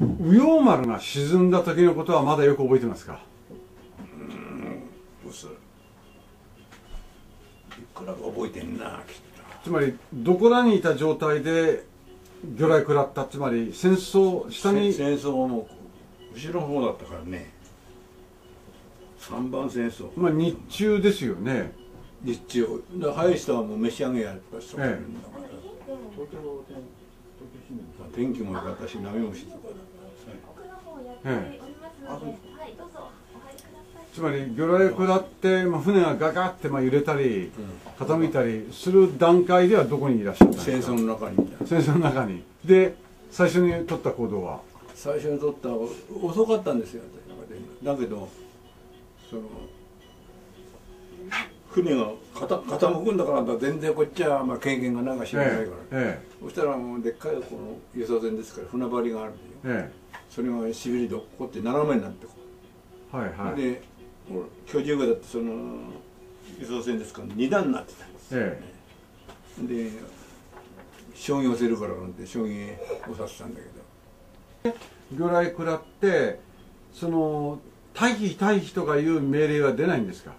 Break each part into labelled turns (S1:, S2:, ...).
S1: 右陽丸が沈んだ時のことはまだよく覚えてますか
S2: うんすいくらか覚えてんなきっと
S1: つまりどこらにいた状態で魚雷食らったつまり戦争下に
S2: 戦争はもう後ろの方だったからね三番戦争
S1: まあ日中ですよね
S2: 日中で早い人はもう召し上げやっぱそうなんだから、天気も良かったし波も静かだった
S1: ええつまり魚雷食らって、まあ、船がガガってまあ揺れたり傾いたりする段階ではどこにいらっしゃったんですか？
S2: 戦争の中に。
S1: 戦争の中に。で最初に取った行動は？
S2: 最初に取った遅かったんですよだけどその船が傾傾くんだから全然こっちはまあ経験がなんか知らないから、
S1: え
S2: そしたらもうでっかいこの輸送船ですから船張りがあるんで
S1: ええ。
S2: それがしびれでこって斜めになってこ
S1: えはいは
S2: う、
S1: い。
S2: で居住がだってその輸送船ですから二段になってたんです。
S1: え
S2: で将棋をせるからなんて将棋をさせたんだけど。
S1: 魚雷食らってその退避退避とかいう命令は出ないんですか？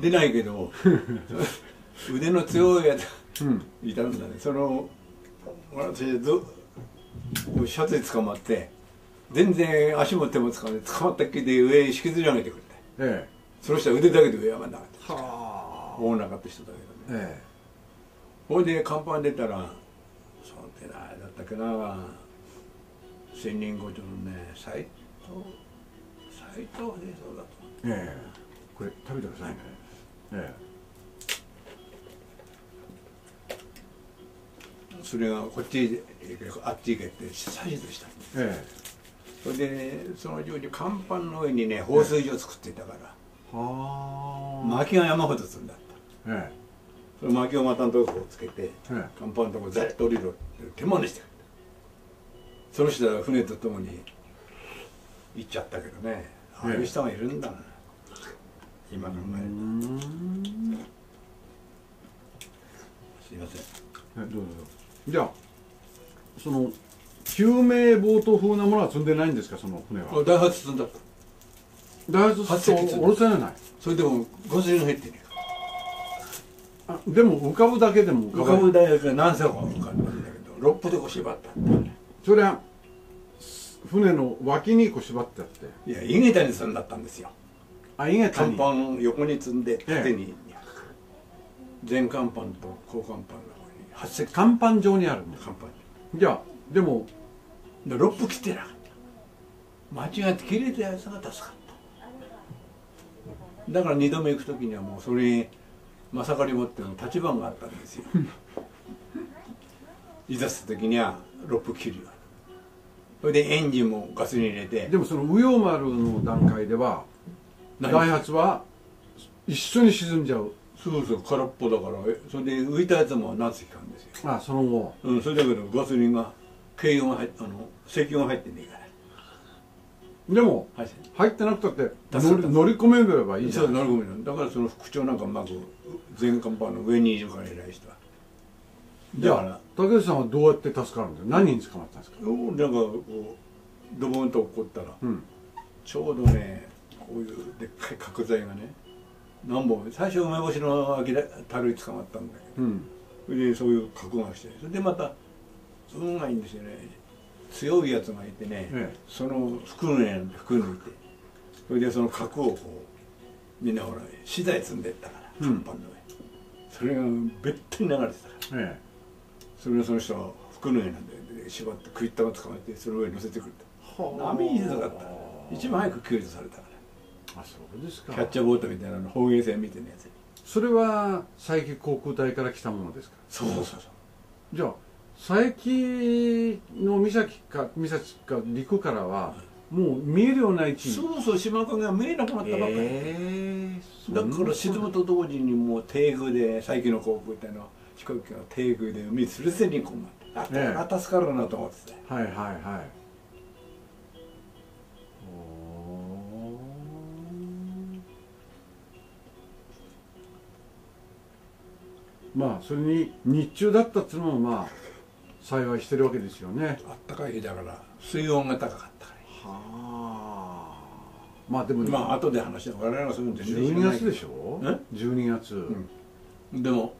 S2: 出ないけど腕の強いやつ
S1: うん
S2: いたんだね。その私ずシャツに捕まって全然足も手もつかんで捕まったっきりで上へ引きずり上げてくれて。
S1: え
S2: その人は腕だけで上はまんなかっ
S1: えは
S2: た大なかった人だけどね。
S1: え
S2: ほいで甲板出たらその手なだったっけな千人御町のね斎藤斎藤平蔵だと
S1: えええ。これ食べてくださいねえ
S2: それがこっちへあっち行けって指図した
S1: ええ
S2: それでその上に甲板の上にね放水所作っていたから
S1: えはあ
S2: 薪が山ほど積んだった
S1: え
S2: その薪をまたのとこをつけて甲板のとこざっと降りろって手真似してくれたその人は船と共に行っちゃったけどねああいう人がいるんだな今考えるすいません。
S1: えどうぞどうぞ。じゃあその救命ボート風なものは積んでないんですか？その船は。
S2: これダイハツ積んだ。った
S1: ダイハツ
S2: 八隻積んで
S1: 下ろせない。
S2: それでもガソリン入ってね
S1: あでも浮かぶだけでも
S2: 浮かぶダイハツが何艘か浮かんだんだけどロップでこう縛った。
S1: それは船の脇にこう縛ってあって。
S2: いや井桁に積んだったんですよ甲
S1: に。
S2: 板横に積んで
S1: ええ。
S2: 縦に。全甲板と後甲板の方に8隻。
S1: 甲板上にあるんです
S2: 甲板
S1: じゃあでも
S2: でロップ切ってなかった。間違って切れたやつが助かった。だから2度目行く時にはもうそれにまさかり持っての立番があったんですよ。いざす時にはロップ切るよそれでエンジンもガソリン入れて。
S1: でもその右陽丸の段階では
S2: 何
S1: ダイハツは一緒に沈んじゃう。
S2: そうそう空っぽだから。えそれで浮いたやつも何隻かあるんですよ。
S1: あその後。
S2: うん、それだけどガソリンが軽油が入っあの石油が入ってねえから。
S1: でも
S2: はい。
S1: 入ってなくたって乗り乗り込めればいいじゃ
S2: そうんなるほどだからその副長なんかうまく全甲板の上にいるから偉い人は。
S1: じゃあ竹内さんはどうやって助かるんですか何人捕まったんですか？
S2: おなんかこうドボンと落っこったら。
S1: うん。
S2: ちょうどねこういうでっかい角材がね何本最初梅干しの秋だたるい捕まったんだけど
S1: うん。
S2: それでそういう角がしてそれでまた運がいいんですよね。強いやつがいてね、
S1: ええ。
S2: その服抜いなんて服抜いてそれでその角をこうみんなほら資材積んでったから
S1: うん。
S2: 甲板の上、それがべったり流れてたから。
S1: え
S2: それをその人は服脱いなんでで縛って食いったま捕まえてその上に乗せてくると波静かった。一番早く救助されたか
S1: えあそうですか。
S2: らキャッチャーボートみたいなの砲撃船みたいなやつ。
S1: それは佐伯航空隊から来たものですか？
S2: そうそうそう
S1: じゃあ佐伯の岬か岬か陸からはもう見えるような位置に。
S2: そうそう島影が見えなくなったばっかり、
S1: ええ
S2: だから沈むと同時にもう低空で最近の航空隊の飛行機が低空で海すれすれにこうあ
S1: ええ。
S2: あ助かるなと思ってて。
S1: はいはいはいまあそれに日中だったっていうのもまあ幸いしてるわけですよね。
S2: あったかい日だから水温が高かったか
S1: はあ。まあでも
S2: らまあ後で話して我々がするんで
S1: 12月でしょ？
S2: え
S1: ？12月、
S2: でも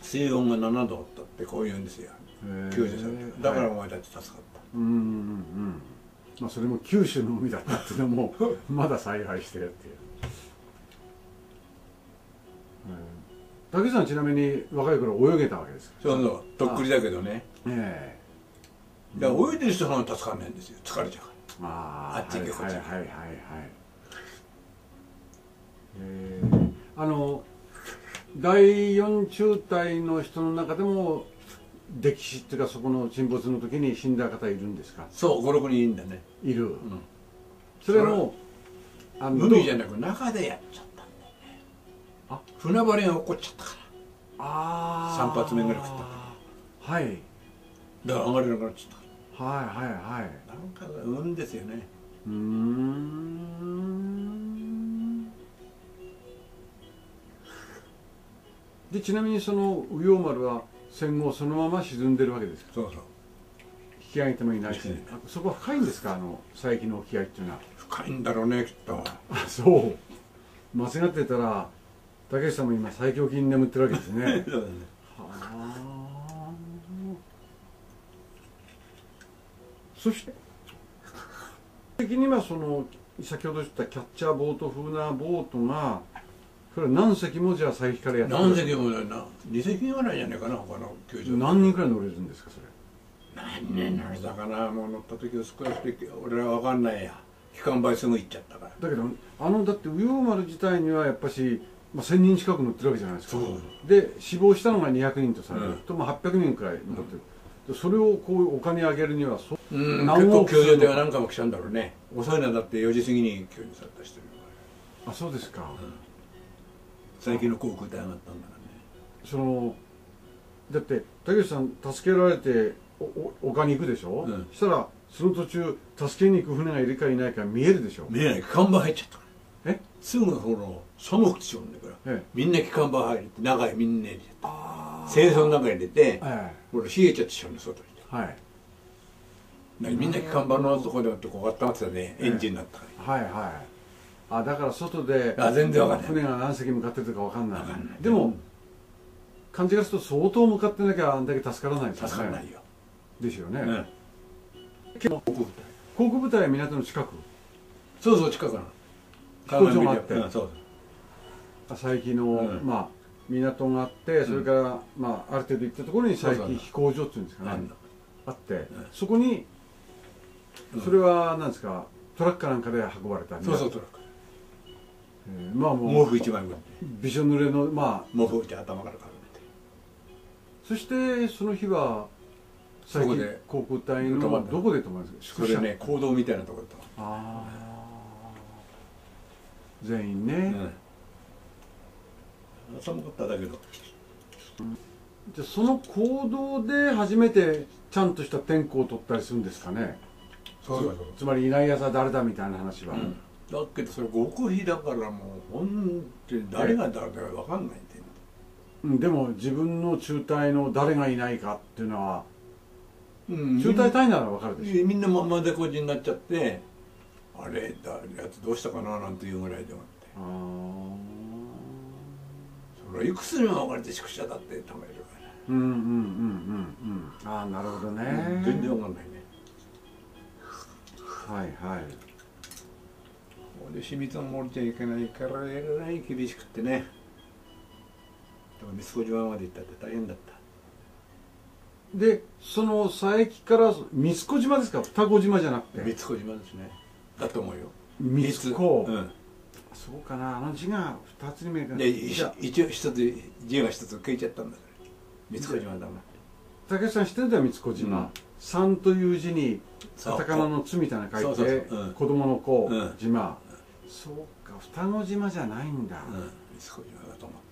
S2: 水温が7度だってこう言うんですよ。
S1: へえ
S2: 救助されてだから
S1: はい
S2: お前たち助かった、
S1: うんうんうんまあそれも九州の海だったっていうのもまだ采配してるっていう、竹内さんちなみに若い頃泳げたわけですか？
S2: そうそう。とっくりだけどね。
S1: え
S2: だから泳いでる人の助かんないんですよ。疲れちゃうか
S1: えまあ
S2: あっち行け
S1: はいはい
S2: こっち行け。
S1: はいはい。はいええあの第四中隊の人の中でも溺死っていうかそこの沈没の時に死んだ方いるんですか？
S2: そう56人いいんだね、
S1: いる、
S2: うん、
S1: それも
S2: 海じゃなく中でやっちゃった船張りが起こっちゃったか
S1: あ
S2: 三発目ぐらい食っ
S1: ったはい。
S2: らだから。上がれなくなっちゃっ
S1: はいはいはい。
S2: たなんか運ですよね。
S1: うーん。でちなみにその右陽丸は戦後そのまま沈んでるわけですか？
S2: そうそう。
S1: 引き上げてもいないし、そこは深いんですか？あの佐伯の沖合っていうのは。
S2: 深いんだろうねきっと。
S1: あそう。間違ってたら竹内さんも今最強金に眠ってるわけですね。
S2: そうだね。
S1: はあ。そして的にはその先ほど言ったキャッチャーボート風なボートがこれは何隻もじゃあ佐伯からやってる。
S2: 何隻もないな2隻ぐらいじゃないかな他の球場。
S1: 何人くらい乗れるんですかそれ。
S2: 何年の間かなもう乗った時を少なくて俺は分かんないや。機関売すぐ行っちゃったから。
S1: だけどあのだって右陽丸自体にはやっぱし、まあ、1000人近く乗ってるわけじゃないですか。で死亡したのが200人とされる、
S2: うん。
S1: とまあ800人くらい残ってる、でそれをこう丘に上げるにはそ
S2: うん。
S1: 何
S2: 結構
S1: 億するの
S2: 球場では何回も来たんだろうね。遅いのだって4時過ぎに救助された人いる
S1: あそうですか、
S2: 最近の航空隊上がったんだからね。
S1: そのだって竹内さん助けられておお丘に行くでしょ、
S2: うん。
S1: したらその途中助けに行く船がいるかいないか見えるでしょ？
S2: 見えない。看板入っちゃったすぐその寒くてしょうんだから
S1: ええ。
S2: みんな機関板入れて中へみんな入れちゃ
S1: あ
S2: った清掃の中へ入れて
S1: え
S2: ほら冷えちゃってしょうね外に。
S1: えはい。
S2: 何みんな機関板のとこでってこう温まってたねエンジンになったから。
S1: はいはい。あだから外で
S2: あ全然わかんない。
S1: 船が何隻向かってるか分かんない。
S2: わかんない。
S1: でも感じがすると相当向かってなきゃあんだけ助からないですよ。ね
S2: 助かんないよ、
S1: ですよね、
S2: うん。
S1: 結構
S2: 航空隊。
S1: 航空部隊は港の近く？
S2: そうそう近くなの
S1: 飛行場があって。
S2: うんそう。
S1: 佐伯の、
S2: うん。
S1: まあ港があってそれから、まあ、ある程度行ったところに佐伯飛行場っていうんですかね。あって、そこにそれは何ですかトラックかなんかで運ばれたんで
S2: そうそうトラック。
S1: えーまあもう
S2: 毛布一枚ぐらい
S1: びしょ濡れのまあ。
S2: 毛布って頭からかぶって。
S1: そしてその日は
S2: そこで
S1: 航空隊のどこで泊まるんですか？
S2: それね行動みたいなところと
S1: ああ全員ね、
S2: うん寒かっただけど。
S1: じゃあその行動で初めてちゃんとした天候を取ったりするんですかね。
S2: そう
S1: つまりいないやつは誰だみたいな話は、
S2: だけどそれ極秘だからもう本当に誰が誰だか分かんないんだよ。
S1: うんでも自分の中隊の誰がいないかっていうのは
S2: うん。
S1: 中隊隊ならわかるでしょ。
S2: みんなまんまでこじになっちゃってあれだやつどうしたかななんていうぐらいで思って。
S1: あ
S2: それはいくつにも分かれて宿舎だってためるか
S1: ーうんうんうんうんうん。ああなるほどね、
S2: ら、全然分かんないね。
S1: はいはい。
S2: ここで秘密を漏れちゃいけないからえらい厳しくってね。でも三子島まで行ったって大変だった。
S1: でその佐伯から三子島ですか？双子島じゃなくて。
S2: 三子島ですねだと思うよ。
S1: 三子、
S2: うん。
S1: そうかな。あの字が二つに見える
S2: で
S1: じゃあ
S2: 一応一つ字が一つ消えちゃったんだから。三子島だ。な
S1: 竹内さん知ってるんだよ三子島、
S2: うん。
S1: 三という字に
S2: そう。
S1: カタカナの「つ」みたいなの書いて子供の子、
S2: うん。
S1: 島。そうか双子島じゃないんだ、
S2: うん。三子島だと思ったよ